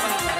帮你们。